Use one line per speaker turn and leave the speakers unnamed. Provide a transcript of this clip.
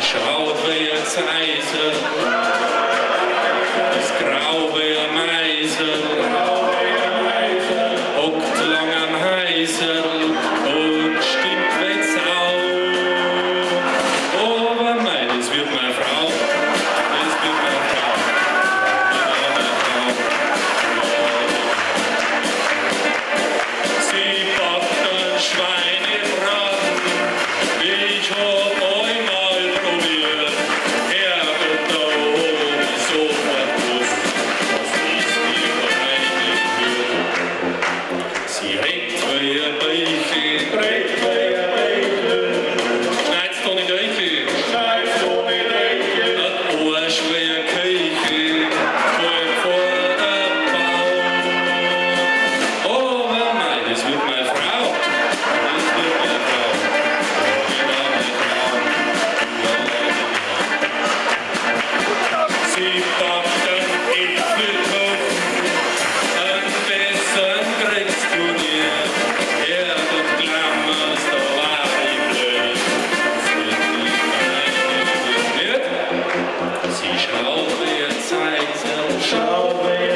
Schraube ans Eisen, das Graube am Eisen, hockt lang am Eisen. Мария, Таисия, Прей. salvation.